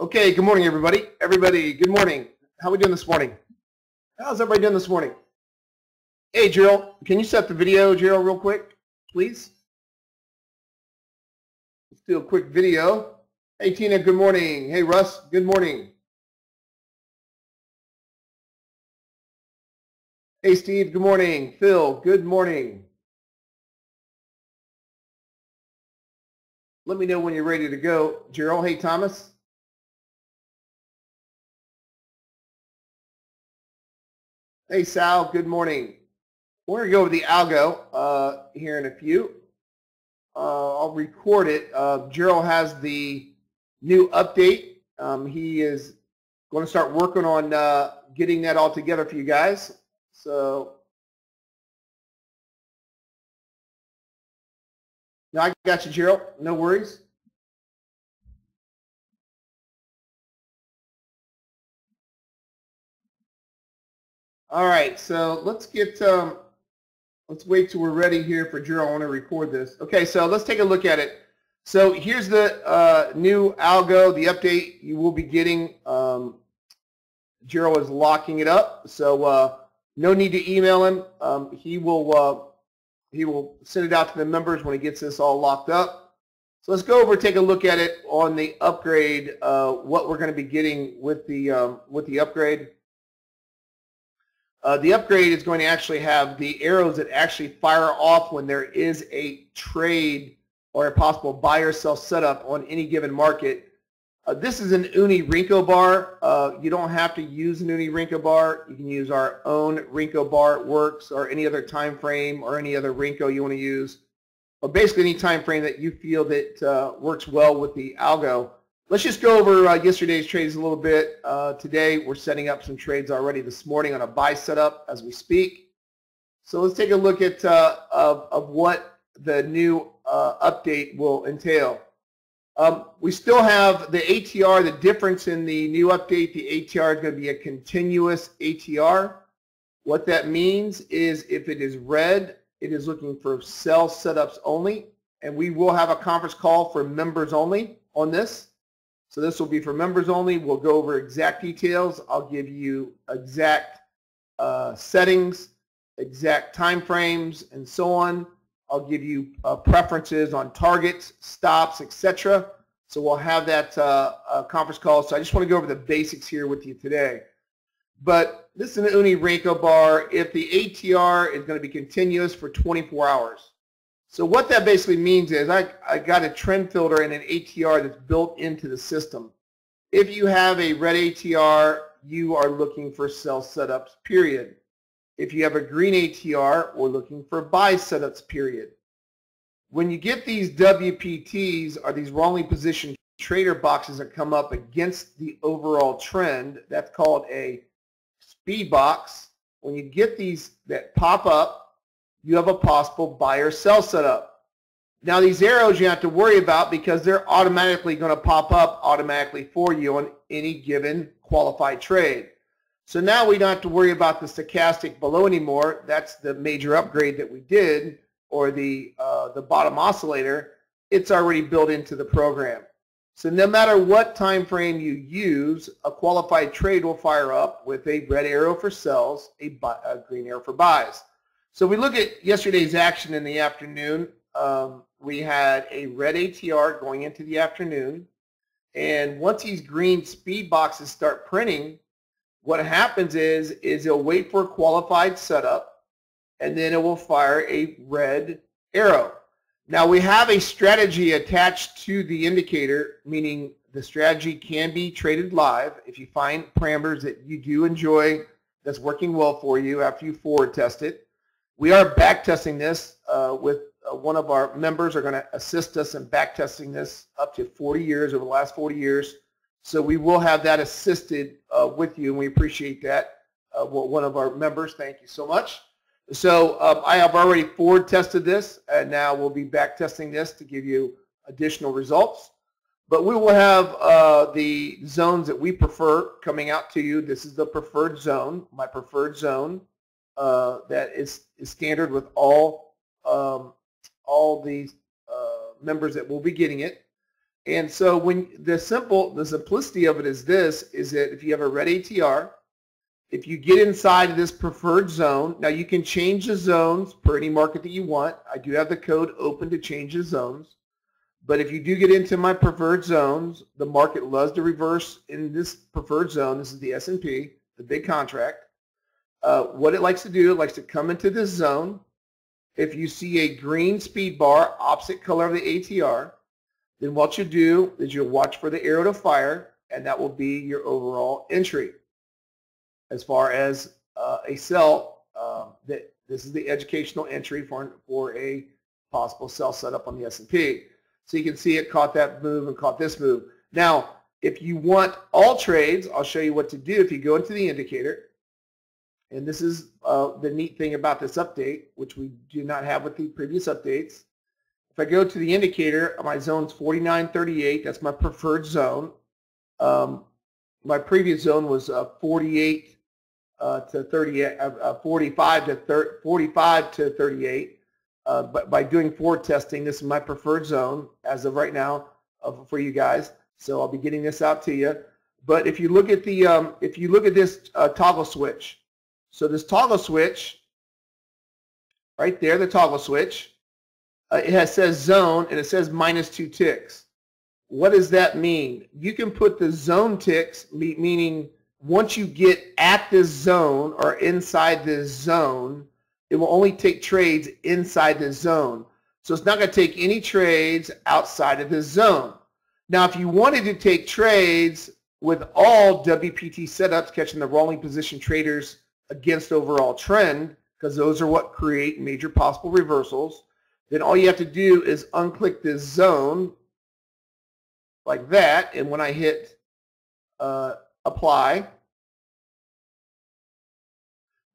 Okay, good morning, everybody. Everybody, good morning. How are we doing this morning? How's everybody doing this morning? Hey, Gerald, can you set the video, Gerald, real quick, please? Let's do a quick video. Hey, Tina, good morning. Hey, Russ, good morning. Hey, Steve, good morning. Phil, good morning. Let me know when you're ready to go. Gerald, hey, Thomas. Hey, Sal, good morning. We're going to go over the algo uh, here in a few. Uh, I'll record it. Uh, Gerald has the new update. Um, he is going to start working on uh, getting that all together for you guys. So I got you, Gerald. No worries. All right, so let's get, um, let's wait till we're ready here for Gerald. I want to record this. Okay, so let's take a look at it. So here's the uh, new algo, the update you will be getting. Um, Gerald is locking it up, so uh, no need to email him. Um, he will uh, he will send it out to the members when he gets this all locked up. So let's go over and take a look at it on the upgrade. Uh, what we're going to be getting with the um, with the upgrade. Uh, the upgrade is going to actually have the arrows that actually fire off when there is a trade or a possible buy or sell setup on any given market. Uh, this is an Uni Renko bar. Uh, you don't have to use an Uni Renko bar. You can use our own Renko bar. Works or any other time frame or any other Renko you want to use. But basically any time frame that you feel that uh, works well with the algo. Let's just go over uh, yesterday's trades a little bit. Uh, today we're setting up some trades already this morning on a buy setup as we speak. So let's take a look at uh, of, of what the new uh, update will entail. Um, we still have the ATR, the difference in the new update, the ATR is going to be a continuous ATR. What that means is if it is red, it is looking for sell setups only, and we will have a conference call for members only on this. So this will be for members only. We'll go over exact details. I'll give you exact uh, settings, exact time frames, and so on. I'll give you uh, preferences on targets, stops, etc. So we'll have that uh, uh, conference call. So I just want to go over the basics here with you today. But this is an Uni Renko bar. If the ATR is going to be continuous for 24 hours. So what that basically means is I, I got a trend filter and an ATR that's built into the system. If you have a red ATR, you are looking for sell setups, period. If you have a green ATR, we're looking for buy setups, period. When you get these WPTs, are these wrongly positioned trader boxes that come up against the overall trend, that's called a speed box. When you get these that pop up, you have a possible buy or sell setup. Now these arrows you have to worry about because they're automatically going to pop up automatically for you on any given qualified trade. So now we don't have to worry about the stochastic below anymore. That's the major upgrade that we did, or the, uh, the bottom oscillator. It's already built into the program. So no matter what time frame you use, a qualified trade will fire up with a red arrow for sells, a, a green arrow for buys. So we look at yesterday's action in the afternoon. Um, we had a red ATR going into the afternoon. And once these green speed boxes start printing, what happens is, is it'll wait for a qualified setup, and then it will fire a red arrow. Now we have a strategy attached to the indicator, meaning the strategy can be traded live if you find parameters that you do enjoy that's working well for you after you forward test it. We are back testing this uh, with uh, one of our members are going to assist us in back testing this up to 40 years over the last 40 years. So we will have that assisted uh, with you, and we appreciate that. Uh, one of our members, thank you so much. So um, I have already forward tested this, and now we'll be back testing this to give you additional results. But we will have uh, the zones that we prefer coming out to you. This is the preferred zone, my preferred zone uh, that is, is standard with all um, all the uh, members that will be getting it. And so when the simple, the simplicity of it is this, is that if you have a red ATR, if you get inside this preferred zone, now you can change the zones per any market that you want. I do have the code open to change the zones. But if you do get into my preferred zones, the market loves to reverse in this preferred zone. This is the S&P, the big contract. Uh, what it likes to do, it likes to come into this zone. If you see a green speed bar, opposite color of the ATR, then what you do is you'll watch for the arrow to fire, and that will be your overall entry as far as uh, a sell. Uh, that this is the educational entry for for a possible sell setup on the S&P. So you can see it caught that move and caught this move. Now, if you want all trades, I'll show you what to do. If you go into the indicator, and this is uh, the neat thing about this update, which we do not have with the previous updates. If I go to the indicator, my zone's 4938. That's my preferred zone. Um, my previous zone was uh, 48 uh, to 38, uh, uh, 45 to 30, 45 to 38. Uh, but by doing forward testing, this is my preferred zone as of right now for you guys. So I'll be getting this out to you. But if you look at the um, if you look at this toggle switch, so this toggle switch right there, the toggle switch, uh, it has says zone and it says minus two ticks. What does that mean? You can put the zone ticks, meaning once you get at this zone or inside this zone, it will only take trades inside this zone. So it's not going to take any trades outside of this zone. Now, if you wanted to take trades with all WPT setups, catching the rolling position traders against overall trend, because those are what create major possible reversals, then all you have to do is unclick this zone like that. And when I hit uh, apply.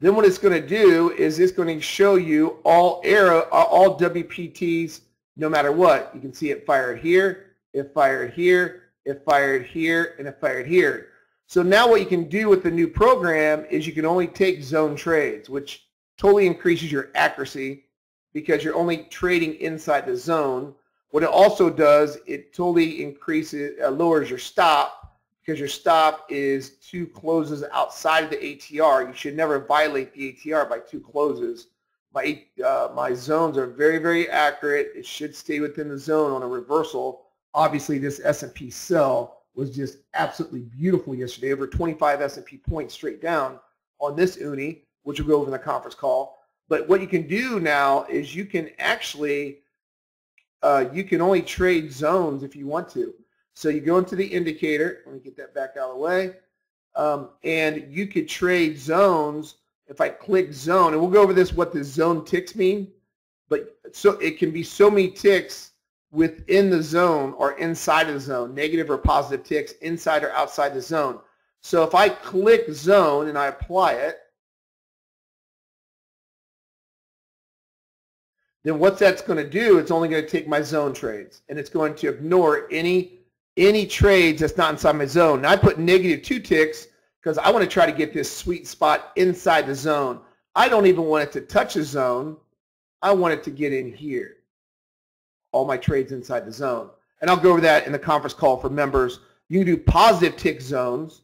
Then what it's going to do is it's going to show you all arrow, uh, all WPTs no matter what. You can see it fired here, it fired here, it fired here, and it fired here. So now what you can do with the new program is you can only take zone trades, which totally increases your accuracy because you're only trading inside the zone. What it also does, it totally increases, uh, lowers your stop because your stop is two closes outside of the ATR. You should never violate the ATR by two closes. My, uh, my zones are very, very accurate. It should stay within the zone on a reversal. Obviously, this S&P sell was just absolutely beautiful yesterday, over 25 S&P points straight down on this uni, which we'll go over in the conference call. But what you can do now is you can actually, uh, you can only trade zones if you want to. So you go into the indicator, let me get that back out of the way, um, and you could trade zones. If I click zone, and we'll go over this, what the zone ticks mean, but so it can be so many ticks within the zone or inside of the zone, negative or positive ticks inside or outside the zone. So if I click zone and I apply it, then what that's going to do, it's only going to take my zone trades and it's going to ignore any any trades that's not inside my zone. Now I put negative two ticks because I want to try to get this sweet spot inside the zone. I don't even want it to touch the zone. I want it to get in here. All my trades inside the zone. And I'll go over that in the conference call for members. You can do positive tick zones,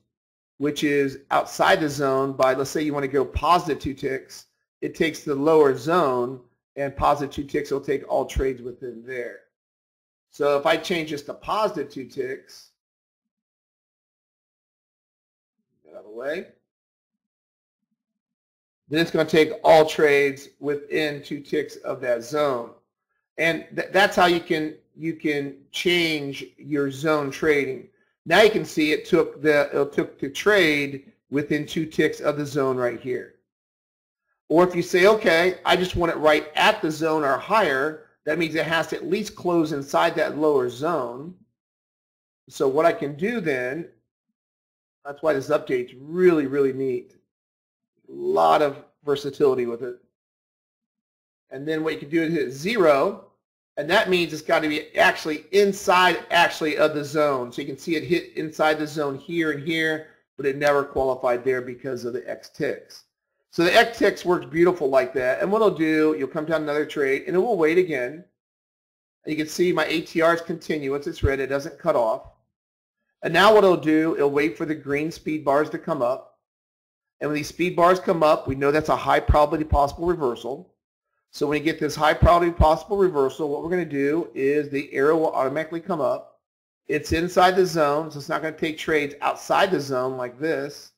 which is outside the zone by, let's say you want to go positive two ticks. It takes the lower zone, and positive two ticks will take all trades within there. So if I change this to positive two ticks, get out of the way, then it's going to take all trades within two ticks of that zone. And th that's how you can you can change your zone trading. Now you can see it took the it took the trade within two ticks of the zone right here. Or if you say, okay, I just want it right at the zone or higher, that means it has to at least close inside that lower zone. So what I can do then, that's why this update's really, really neat. A lot of versatility with it. And then what you can do is hit zero, and that means it's got to be actually inside actually of the zone. So you can see it hit inside the zone here and here, but it never qualified there because of the X ticks. So the X ticks works beautiful like that. And what it'll do, you'll come down another trade, and it will wait again. And you can see my ATR is continuous. It's red. It doesn't cut off. And now what it'll do, it'll wait for the green speed bars to come up. And when these speed bars come up, we know that's a high probability possible reversal. So when you get this high probability possible reversal, what we're going to do is the arrow will automatically come up. It's inside the zone, so it's not going to take trades outside the zone like this.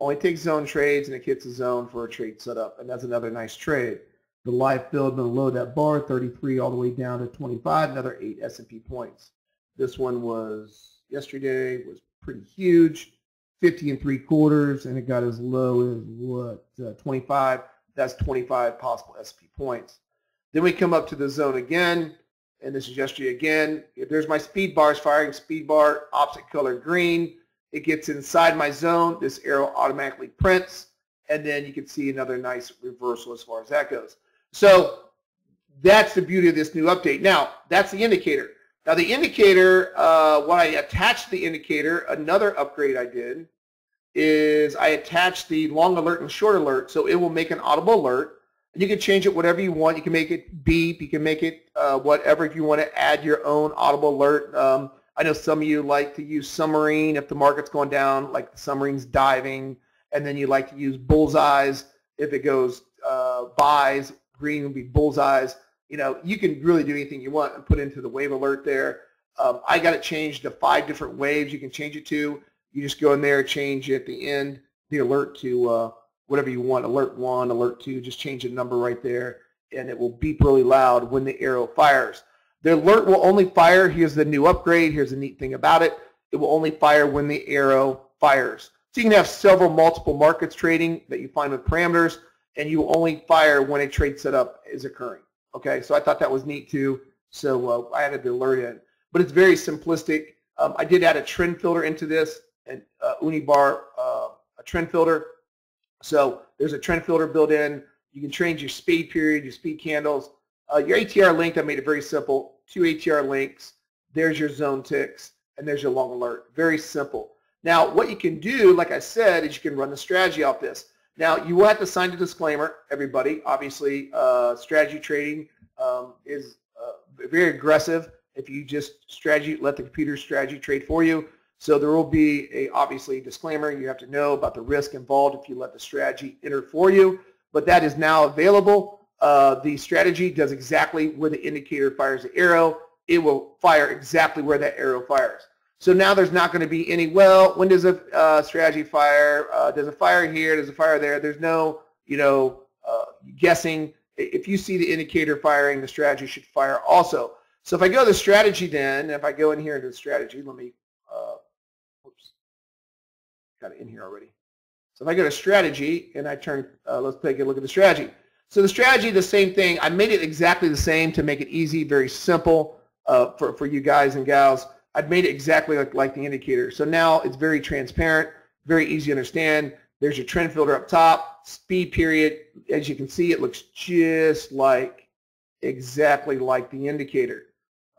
Only takes zone trades, and it hits the zone for a trade setup, and that's another nice trade. The live field below that bar, 33 all the way down to 25, another 8 S&P points. This one was yesterday, was pretty huge, 50 and 3 quarters, and it got as low as, what, uh, 25. That's 25 possible S&P points. Then we come up to the zone again, and this is yesterday again. If there's my speed bars firing, speed bar, opposite color green. It gets inside my zone. This arrow automatically prints, and then you can see another nice reversal as far as that goes. So that's the beauty of this new update. Now, that's the indicator. Now, the indicator, uh, what I attached the indicator, another upgrade I did, is I attach the long alert and short alert, so it will make an audible alert. And you can change it whatever you want. You can make it beep. You can make it uh, whatever if you want to add your own audible alert. Um, I know some of you like to use submarine if the market's going down, like the submarine's diving, and then you like to use bullseyes if it goes uh, buys. Green would be bullseyes. You know, you can really do anything you want and put into the wave alert there. Um, I got it changed to five different waves you can change it to. You just go in there, change at the end the alert to uh, whatever you want, alert one, alert two, just change the number right there, and it will beep really loud when the arrow fires. The alert will only fire, here's the new upgrade, here's the neat thing about it, it will only fire when the arrow fires. So you can have several multiple markets trading that you find with parameters, and you only fire when a trade setup is occurring. Okay, so I thought that was neat too, so uh, I added the alert in. But it's very simplistic. Um, I did add a trend filter into this an uh, Unibar uh, a trend filter. So there's a trend filter built in. You can change your speed period, your speed candles. Uh, your ATR link, I made it very simple. Two ATR links. There's your zone ticks, and there's your long alert. Very simple. Now, what you can do, like I said, is you can run the strategy off this. Now, you will have to sign the disclaimer, everybody. Obviously, uh, strategy trading um, is uh, very aggressive. If you just strategy, let the computer strategy trade for you. So there will be a obviously disclaimer you have to know about the risk involved if you let the strategy enter for you. But that is now available. Uh, the strategy does exactly where the indicator fires the arrow. It will fire exactly where that arrow fires. So now there's not going to be any, well, when does a uh, strategy fire? Uh, does fire here? Does it fire there? There's no, you know, uh, guessing. If you see the indicator firing, the strategy should fire also. So if I go to the strategy then, if I go in here into the strategy, let me got it in here already. So if I go to strategy and I turn, uh, let's take a look at the strategy. So the strategy, the same thing. I made it exactly the same to make it easy, very simple uh, for, for you guys and gals. I've made it exactly like, like the indicator. So now it's very transparent, very easy to understand. There's your trend filter up top, speed period. As you can see, it looks just like, exactly like the indicator.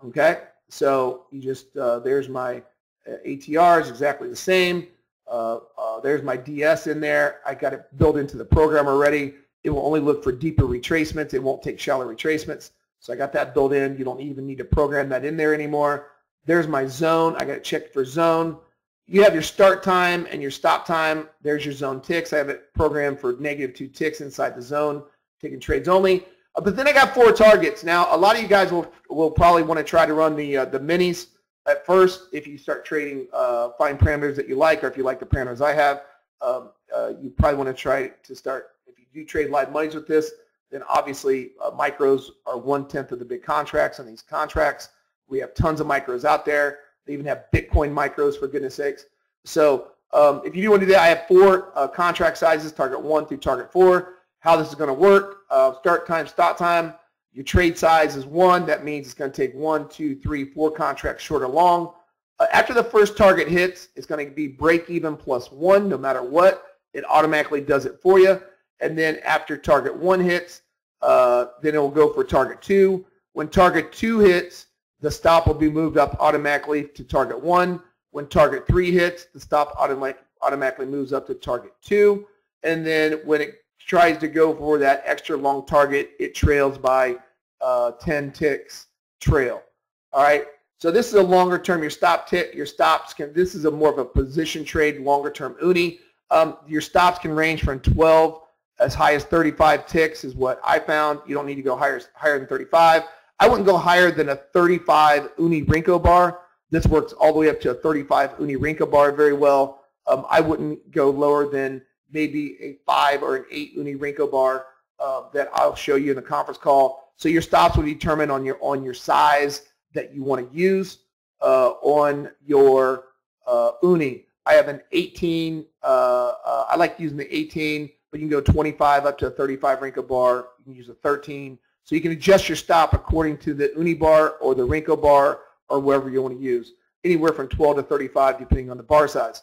Okay, so you just, uh, there's my uh, ATRs, exactly the same. Uh, uh, there's my DS in there. I got it built into the program already. It will only look for deeper retracements. It won't take shallow retracements. So I got that built in. You don't even need to program that in there anymore. There's my zone. I got it checked for zone. You have your start time and your stop time. There's your zone ticks. I have it programmed for negative two ticks inside the zone, taking trades only. Uh, but then I got four targets. Now, a lot of you guys will, will probably want to try to run the, uh, the minis at first, if you start trading, uh, find parameters that you like, or if you like the parameters I have, um, uh, you probably want to try to start, if you do trade live monies with this, then obviously uh, micros are one-tenth of the big contracts on these contracts. We have tons of micros out there. They even have Bitcoin micros, for goodness sakes. So um, if you do want to do that, I have four uh, contract sizes, target one through target four. How this is going to work, uh, start time, stop time, your trade size is one. That means it's going to take one, two, three, four contracts short or long. Uh, after the first target hits, it's going to be break even plus one no matter what. It automatically does it for you. And then after target one hits, uh, then it will go for target two. When target two hits, the stop will be moved up automatically to target one. When target three hits, the stop automatically moves up to target two. And then when it tries to go for that extra long target, it trails by uh, 10 ticks trail. All right. So this is a longer term. Your stop tick, your stops can. This is a more of a position trade, longer term uni. Um, your stops can range from 12 as high as 35 ticks is what I found. You don't need to go higher higher than 35. I wouldn't go higher than a 35 uni Renko bar. This works all the way up to a 35 uni Renko bar very well. Um, I wouldn't go lower than maybe a 5 or an 8 uni Renko bar uh, that I'll show you in the conference call. So your stops will be determined on your on your size that you want to use uh, on your uh, uni. I have an 18. Uh, uh, I like using the 18, but you can go 25 up to a 35 Renko bar. You can use a 13. So you can adjust your stop according to the uni bar or the Renko bar or wherever you want to use. Anywhere from 12 to 35 depending on the bar size.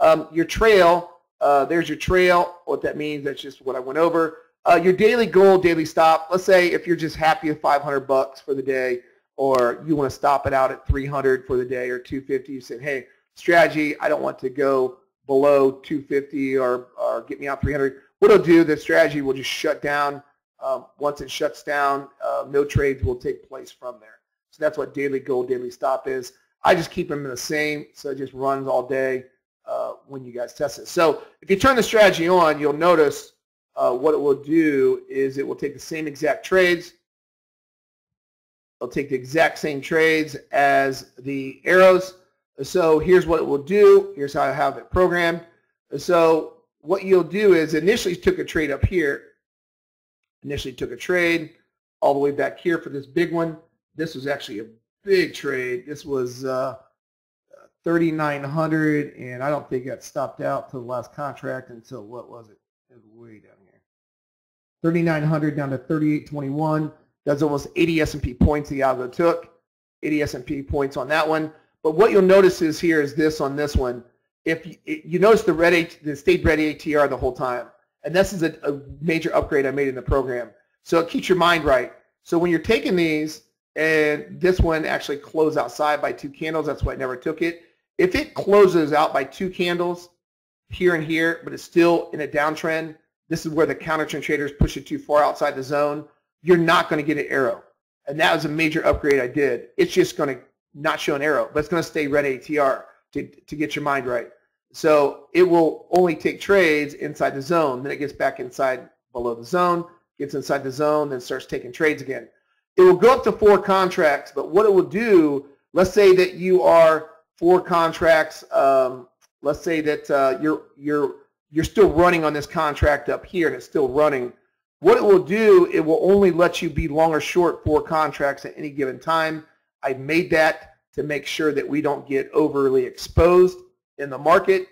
Um, your trail, uh, there's your trail. What that means, that's just what I went over. Uh, your daily goal, daily stop. Let's say if you're just happy with 500 bucks for the day, or you want to stop it out at 300 for the day or 250. You said, hey, strategy, I don't want to go below 250 or, or get me out 300. What it'll do, the strategy will just shut down. Um, once it shuts down, uh, no trades will take place from there. So that's what daily goal, daily stop is. I just keep them in the same, so it just runs all day uh, when you guys test it. So if you turn the strategy on, you'll notice uh, what it will do is it will take the same exact trades. It'll take the exact same trades as the arrows. So here's what it will do. Here's how I have it programmed. So what you'll do is initially took a trade up here. Initially took a trade all the way back here for this big one. This was actually a big trade. This was uh, 3,900, and I don't think got stopped out to the last contract until, what was it? Way down. 3,900 down to 3821. That's almost 80 S&P points the algo took. 80 S&P points on that one. But what you'll notice is here is this on this one. If you, you notice the red, the stayed red ATR the whole time, and this is a, a major upgrade I made in the program. So it keeps your mind right. So when you're taking these, and this one actually closed outside by two candles, that's why I never took it. If it closes out by two candles here and here, but it's still in a downtrend, this is where the counter trend traders push it too far outside the zone, you're not going to get an arrow. And that was a major upgrade I did. It's just going to not show an arrow, but it's going to stay red ATR to, to get your mind right. So it will only take trades inside the zone. Then it gets back inside below the zone, gets inside the zone, then starts taking trades again. It will go up to four contracts, but what it will do, let's say that you are four contracts, um, let's say that uh, you're, you're, you're still running on this contract up here and it's still running. What it will do, it will only let you be long or short four contracts at any given time. I made that to make sure that we don't get overly exposed in the market.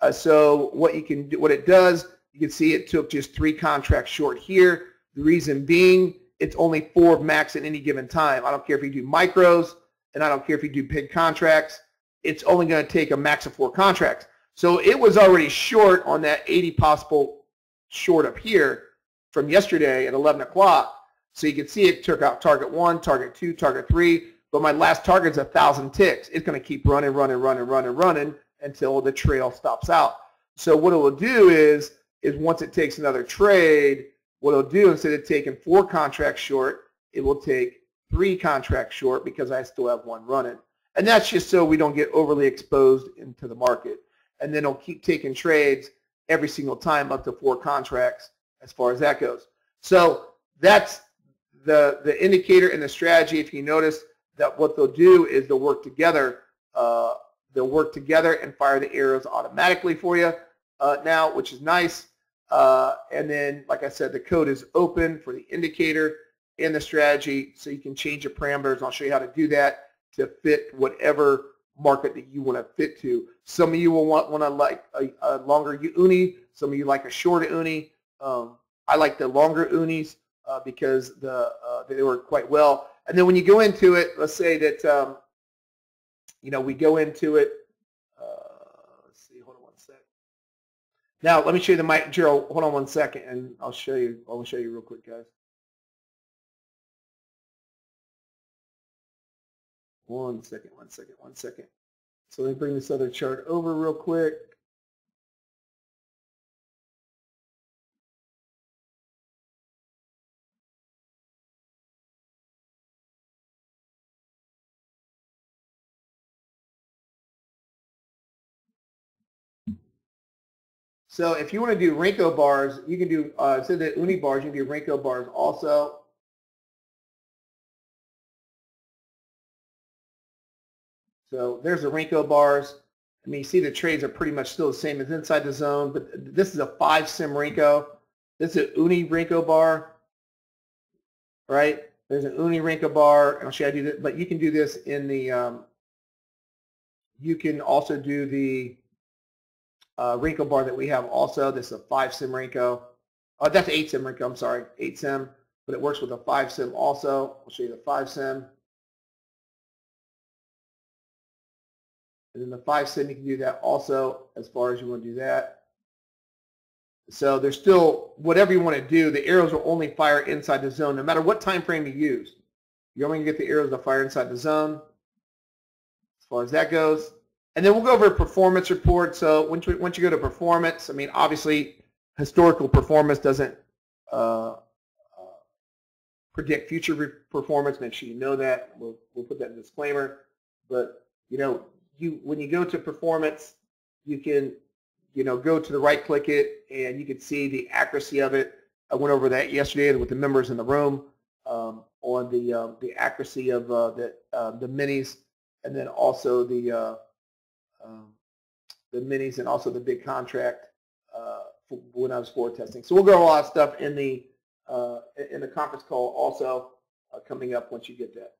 Uh, so what you can do, what it does, you can see it took just three contracts short here. The reason being, it's only four max at any given time. I don't care if you do micros, and I don't care if you do big contracts. It's only going to take a max of four contracts. So it was already short on that 80 possible short up here from yesterday at 11 o'clock. So you can see it took out target one, target two, target three, but my last target's a thousand ticks. It's going to keep running, running, running, running, running until the trail stops out. So what it will do is, is once it takes another trade, what it'll do instead of taking four contracts short, it will take three contracts short because I still have one running. And that's just so we don't get overly exposed into the market. And then it'll keep taking trades every single time up to four contracts as far as that goes. So that's the, the indicator and the strategy. If you notice that what they'll do is they'll work together. Uh, they'll work together and fire the arrows automatically for you uh, now, which is nice. Uh, and then, like I said, the code is open for the indicator and the strategy, so you can change your parameters. I'll show you how to do that to fit whatever market that you want to fit to. Some of you will want, want to like a, a longer uni. Some of you like a shorter uni. Um, I like the longer unis uh, because the uh, they work quite well. And then when you go into it, let's say that um, you know we go into it. Uh, let's see, hold on one sec. Now let me show you the mic, Gerald. Hold on one second, and I'll show you. I'll show you real quick, guys. One second, one second, one second. So let me bring this other chart over real quick. So if you want to do Renko bars, you can do, uh, instead of Uni bars, you can do Renko bars also. So there's the Renko bars. I mean, you see the trades are pretty much still the same as inside the zone, but this is a five sim Renko. This is a Uni Renko bar, right? There's an Uni Renko bar, I'll show you how to do that, but you can do this in the, um, you can also do the uh, Renko bar that we have also. This is a five sim Renko. Oh, that's eight sim Renko, I'm sorry, eight sim, but it works with a five sim also. I'll show you the five sim. And then the five sim, you can do that also as far as you want to do that. So there's still, whatever you want to do, the arrows will only fire inside the zone, no matter what time frame you use. You're only going to get the arrows to fire inside the zone as far as that goes. And then we'll go over performance report. So once you, once you go to performance, I mean, obviously, historical performance doesn't uh, uh, predict future performance. Make sure you know that. We'll, we'll put that in disclaimer. But, you know, you when you go to performance, you can, you know, go to the right click it and you can see the accuracy of it. I went over that yesterday with the members in the room um, on the um, the accuracy of uh, the uh, the minis and then also the uh, um, the minis and also the big contract uh, when I was forward testing. So we'll go over a lot of stuff in the uh, in the conference call also uh, coming up once you get that.